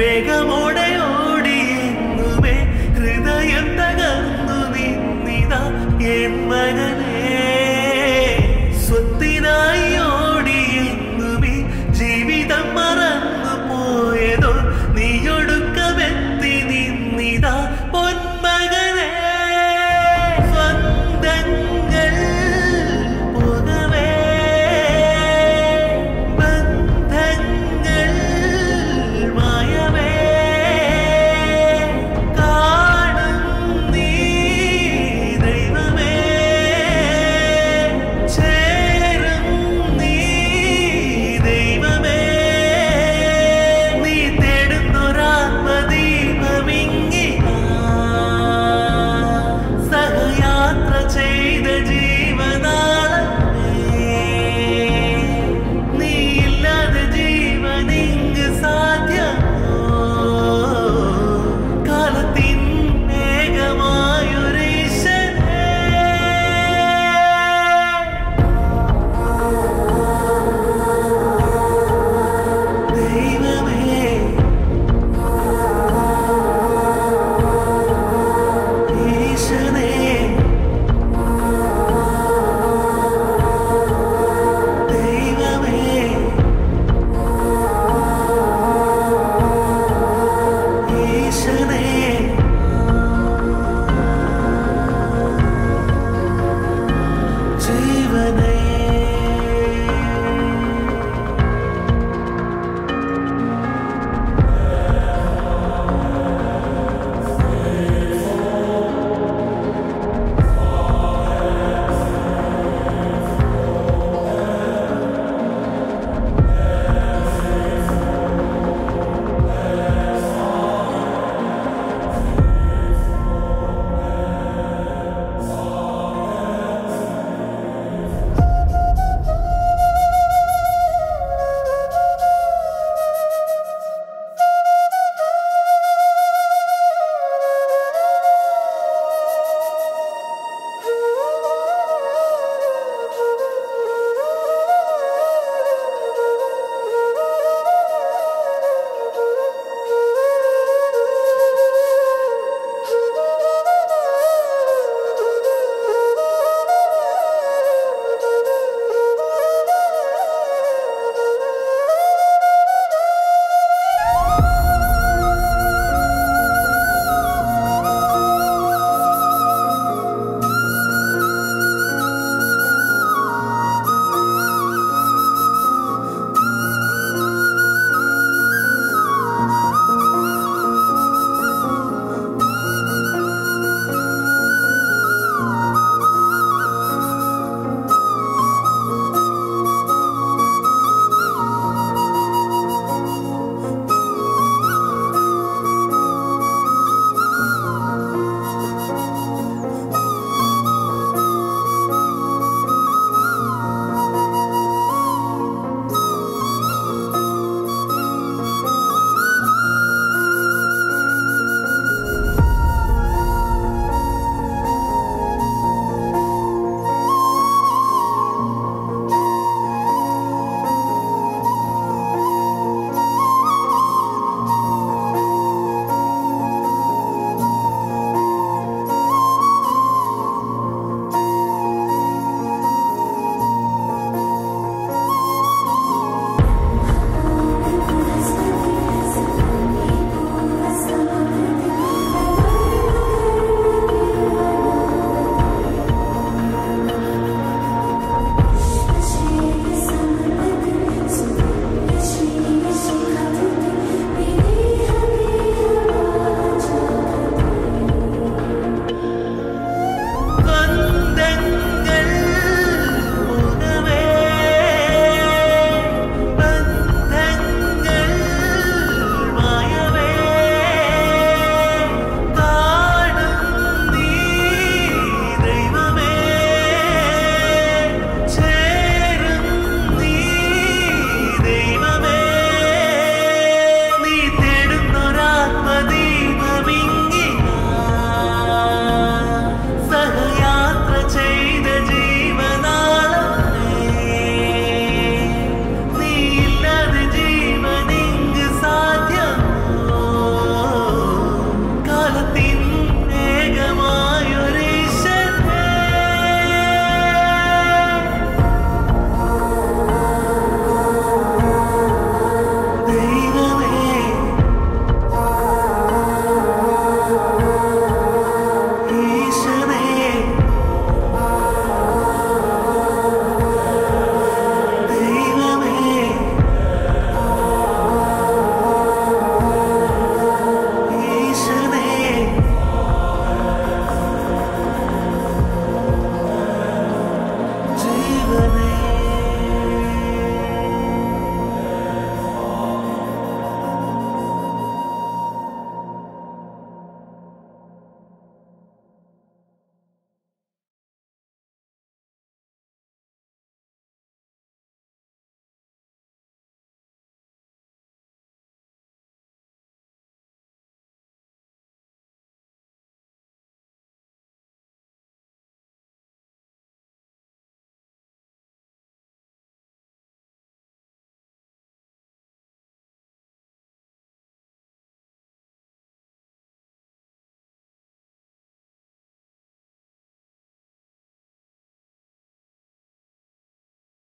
வேகமோட eternity.